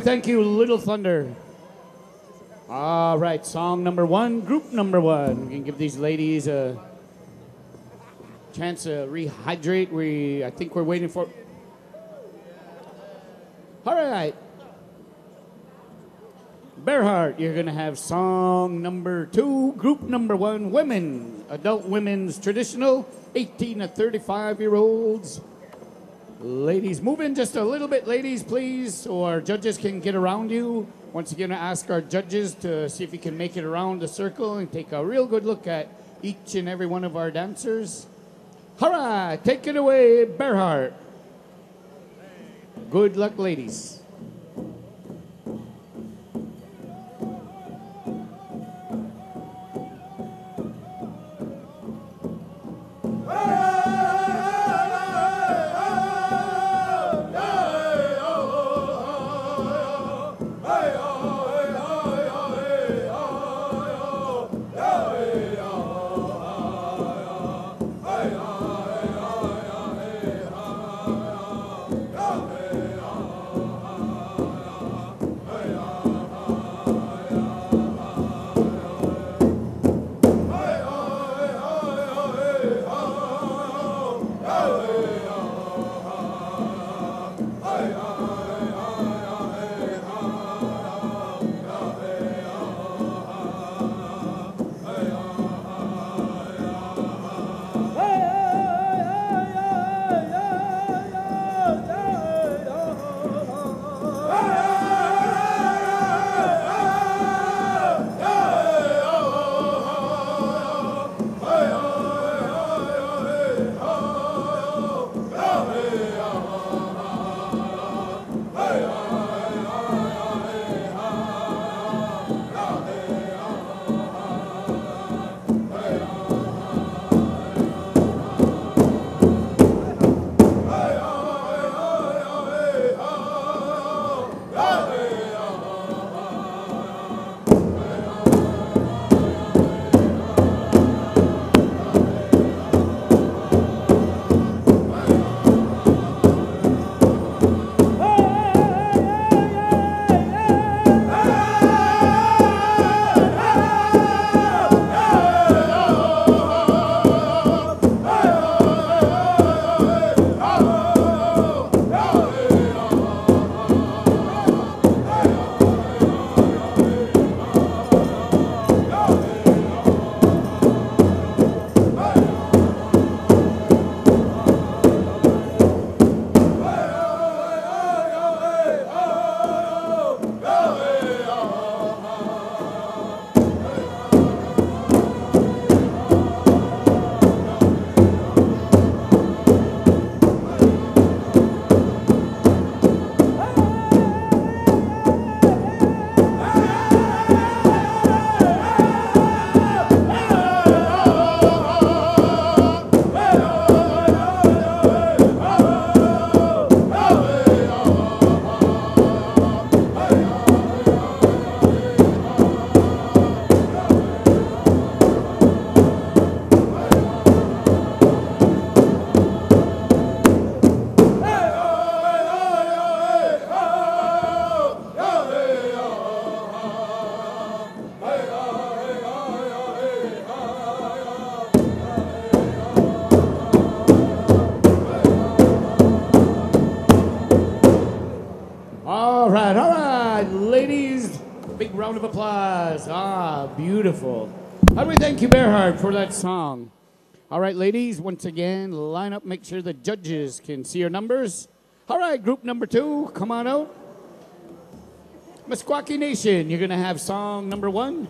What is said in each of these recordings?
we thank you, Little Thunder. All right, song number one, group number one. We can give these ladies a chance to rehydrate. We, I think we're waiting for. All right. Bearheart, you're going to have song number two, group number one, women, adult women's traditional, 18 to 35 year olds. Ladies, move in just a little bit, ladies, please, so our judges can get around you. Once again, I ask our judges to see if you can make it around the circle and take a real good look at each and every one of our dancers. Hurrah! take it away, Bearheart. Good luck, ladies. Right, ladies, once again, line up, make sure the judges can see your numbers. All right, group number two, come on out. Meskwaki Nation, you're going to have song number one.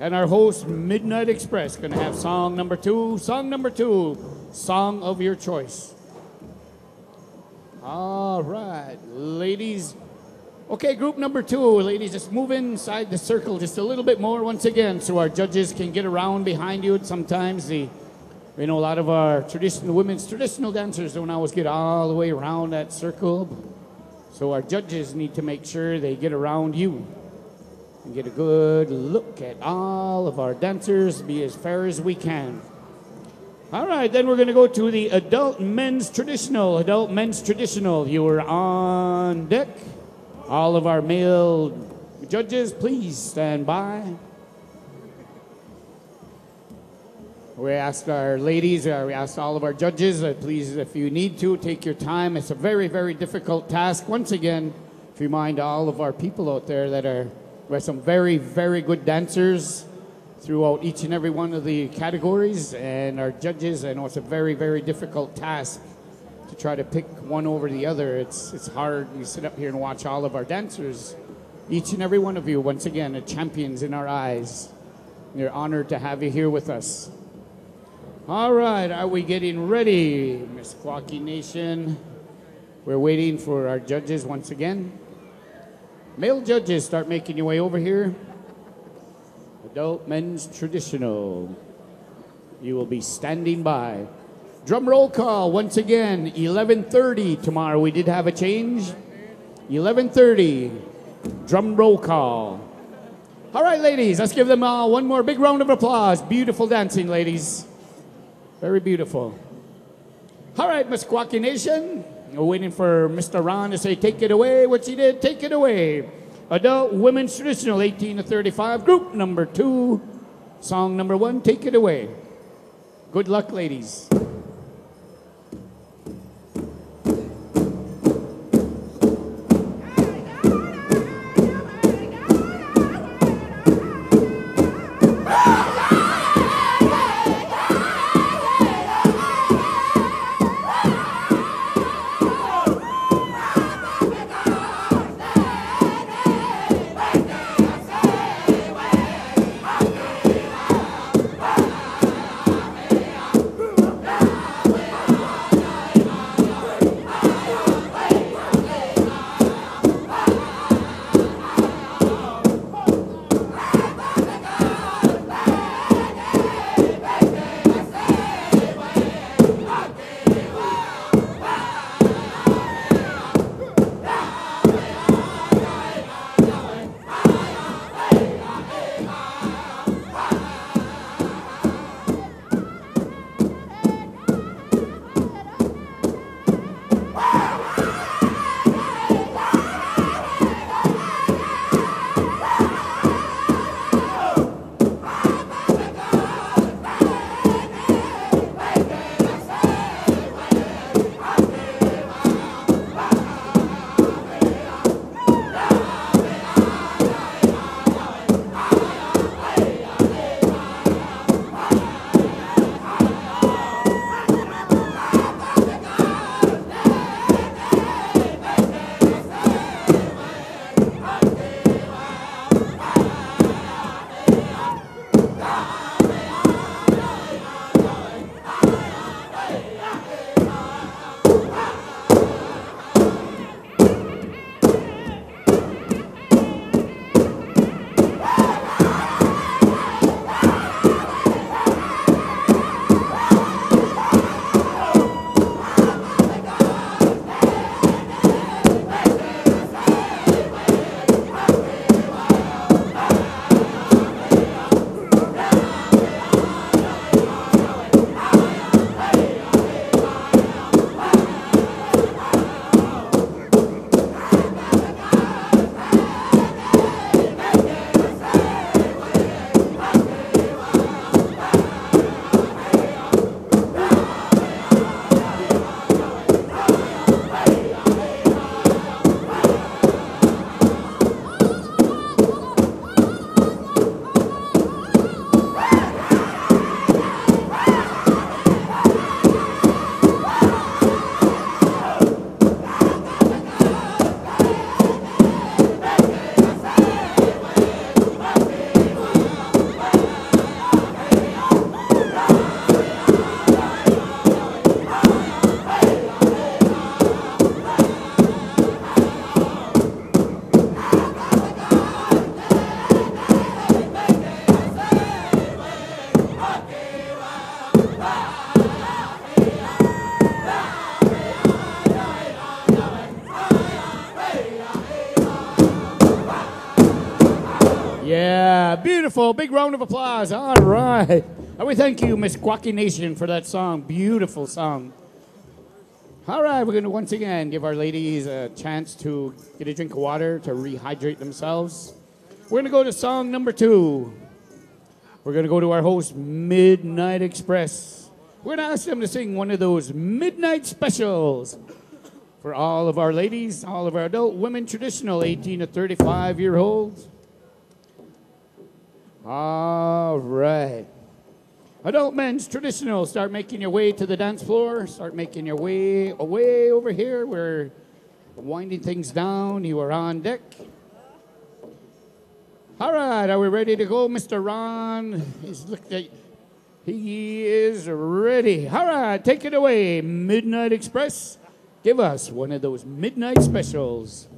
And our host, Midnight Express, going to have song number two. Song number two, song of your choice. All right, ladies. Okay, group number two, ladies, just move inside the circle just a little bit more once again so our judges can get around behind you. Sometimes the, you know, a lot of our traditional women's traditional dancers don't always get all the way around that circle. So our judges need to make sure they get around you and get a good look at all of our dancers, be as fair as we can. All right, then we're going to go to the adult men's traditional. Adult men's traditional. You are on deck. All of our male judges, please stand by. We ask our ladies, uh, we ask all of our judges, uh, please, if you need to, take your time. It's a very, very difficult task. Once again, if you mind all of our people out there that are, we have some very, very good dancers throughout each and every one of the categories, and our judges. I know it's a very, very difficult task try to pick one over the other. It's it's hard. We sit up here and watch all of our dancers, each and every one of you. Once again, are champions in our eyes. We're honored to have you here with us. All right, are we getting ready, Meskwaki Nation? We're waiting for our judges once again. Male judges, start making your way over here. Adult men's traditional. You will be standing by. Drum roll call once again. 11:30 tomorrow. We did have a change. 11:30. Drum roll call. All right, ladies. Let's give them all one more big round of applause. Beautiful dancing, ladies. Very beautiful. All right, Meskwaki Nation. We're waiting for Mr. Ron to say, "Take it away." What she did, take it away. Adult Women's Traditional, 18 to 35, group number two. Song number one, take it away. Good luck, ladies. Beautiful. Big round of applause. All right. And we thank you, Meskwaki Nation, for that song. Beautiful song. All right, we're going to once again give our ladies a chance to get a drink of water to rehydrate themselves. We're going to go to song number two. We're going to go to our host, Midnight Express. We're going to ask them to sing one of those midnight specials for all of our ladies, all of our adult women, traditional 18 to 35 year olds. All right. Adult men's traditional. Start making your way to the dance floor. Start making your way away over here. We're winding things down. You are on deck. All right, are we ready to go, Mr. Ron? He's looked at. He is ready. All right, take it away, Midnight Express. Give us one of those midnight specials.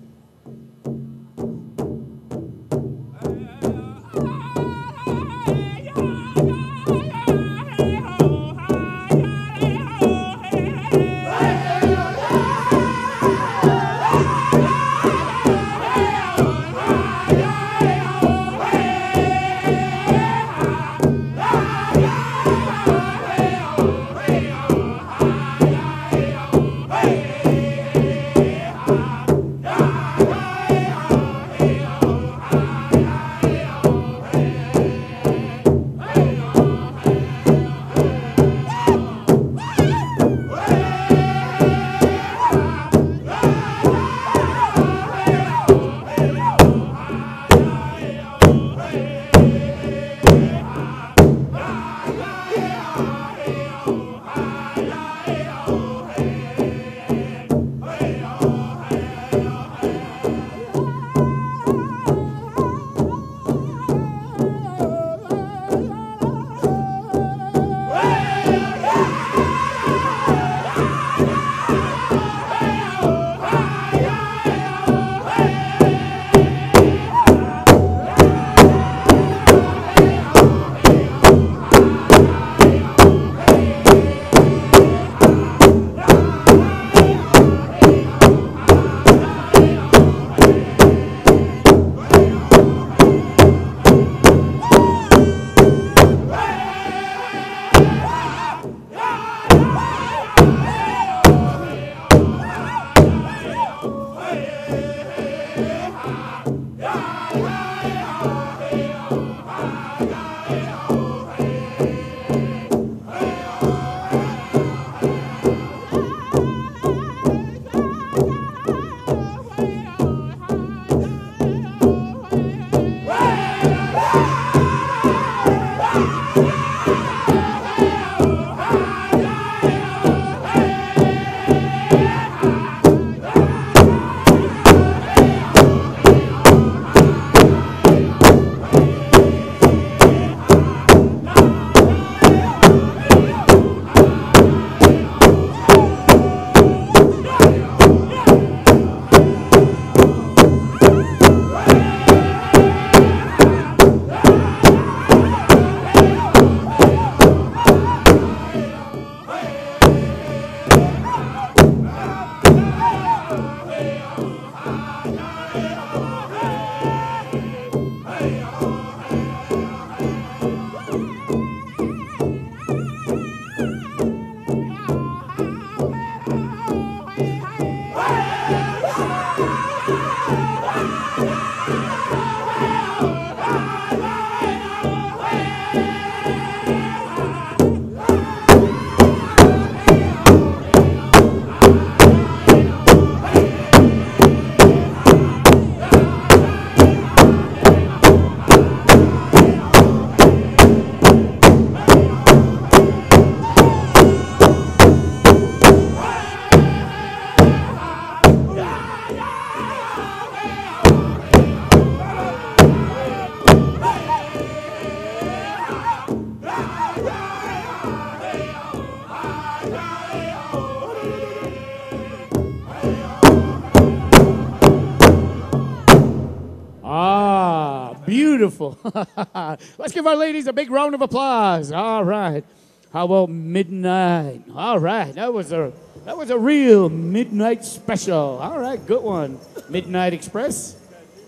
Let's give our ladies a big round of applause. All right. How about midnight? All right. That was a that was a real midnight special. All right, good one. Midnight Express.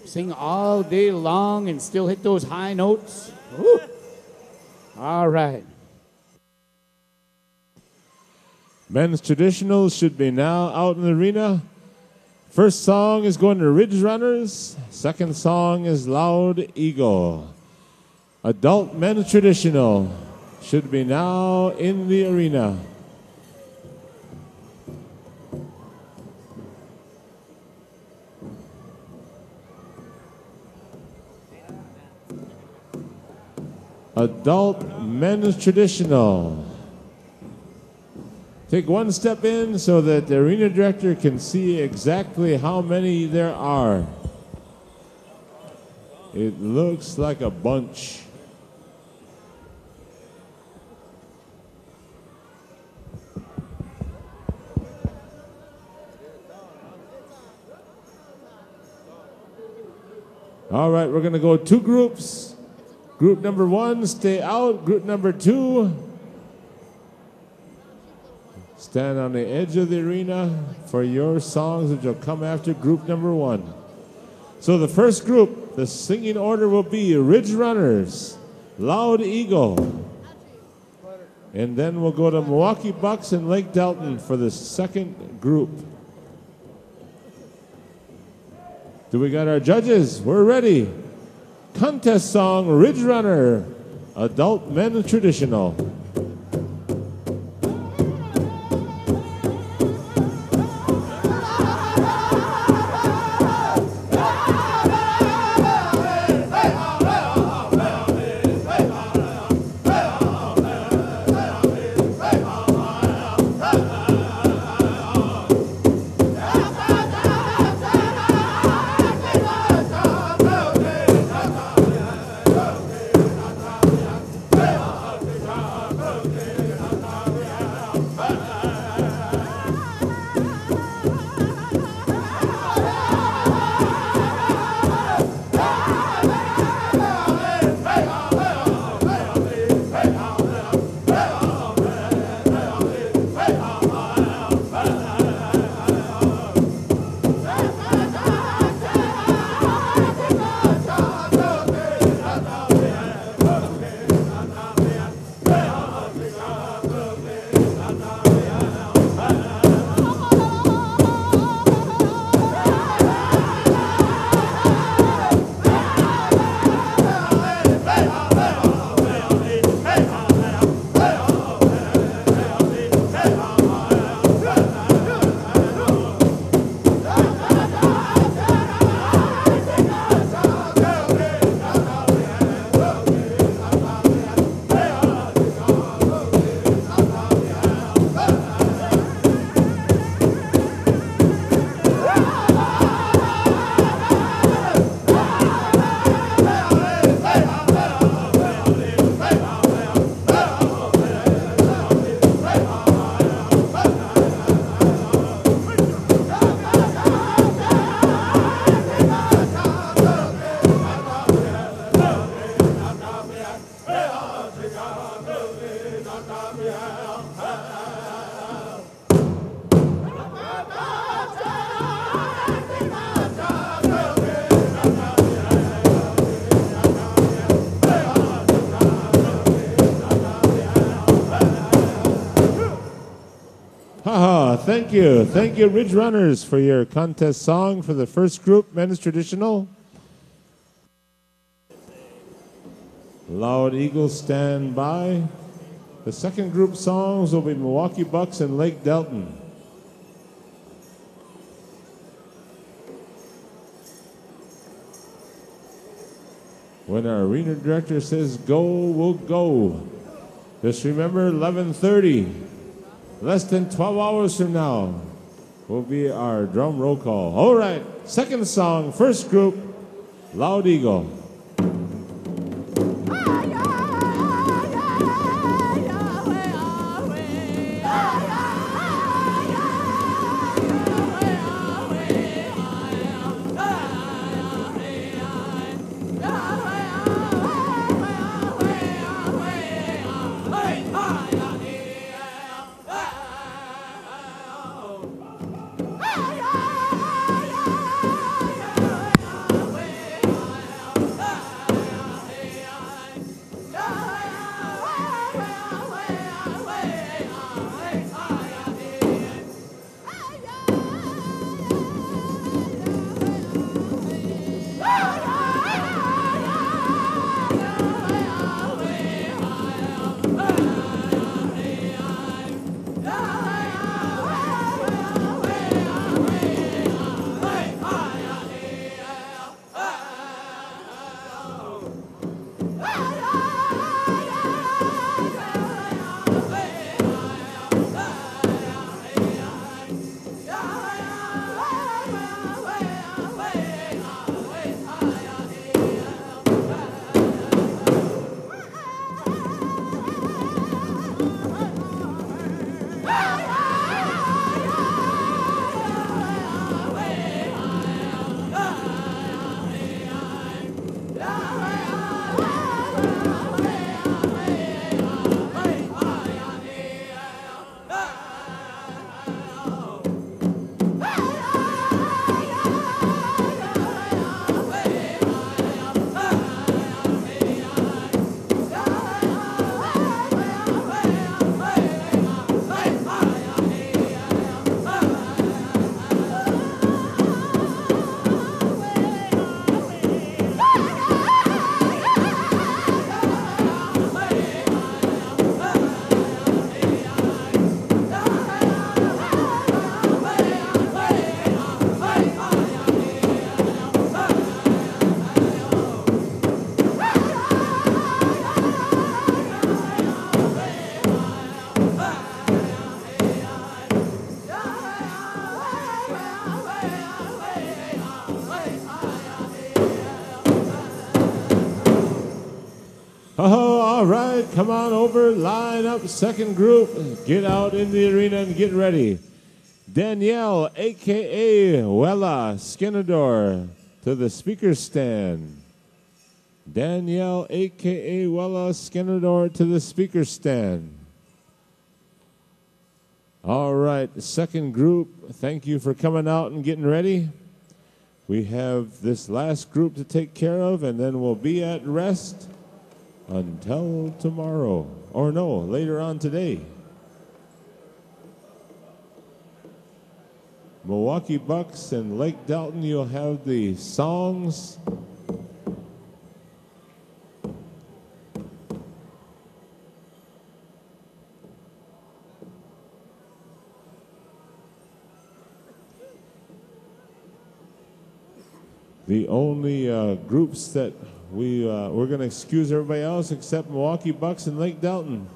Sing all day long and still hit those high notes. All right. Men's traditionals should be now out in the arena. First song is going to Ridge Runners. Second song is Loud Eagle. Adult men's traditional should be now in the arena. Adult men's traditional. Take one step in so that the arena director can see exactly how many there are. It looks like a bunch. All right, we're going to go two groups. Group number one, stay out. Group number two, stand on the edge of the arena for your songs, which will come after group number one. So the first group, the singing order will be Ridge Runners, Loud Eagle, and then we'll go to Milwaukee Bucks and Lake Delton for the second group. Do we got our judges? We're ready. Contest song Ridge Runner, adult men traditional. Thank you. Thank you, Ridge Runners, for your contest song for the first group, men's traditional. Loud Eagles stand by. The second group songs will be Milwaukee Bucks and Lake Delton. When our arena director says go, we'll go. Just remember 11:30. Less than 12 hours from now will be our drum roll call. All right, second song, first group, Loud Eagle. Come on over, line up, second group, get out in the arena and get ready. Danielle, aka Wella Skinador, to the speaker stand. Danielle, aka Wella Skinador, to the speaker stand. All right, second group, thank you for coming out and getting ready. We have this last group to take care of, and then we'll be at rest until tomorrow. Or no, later on today. Milwaukee Bucks and Lake Delton, you'll have the songs. The only uh, groups that we uh, we're going to excuse everybody else except Milwaukee Bucks and Lake Delton.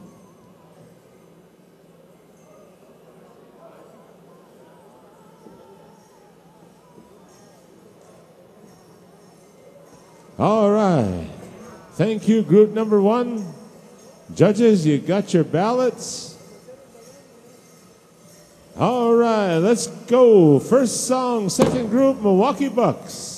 All right. Thank you, group number one. Judges, you got your ballots. All right, let's go. First song, second group, Milwaukee Bucks.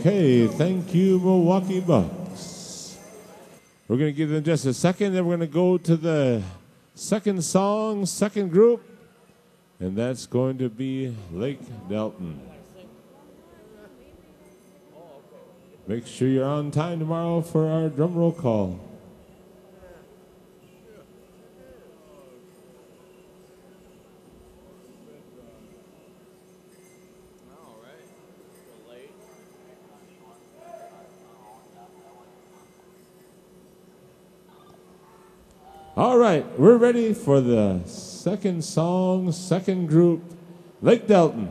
Okay, thank you, Milwaukee Bucks. We're going to give them just a second, then we're going to go to the second song, second group and that's going to be Lake Delton. Make sure you're on time tomorrow for our drum roll call. All right, we're ready for the second song, second group, Lake Delton.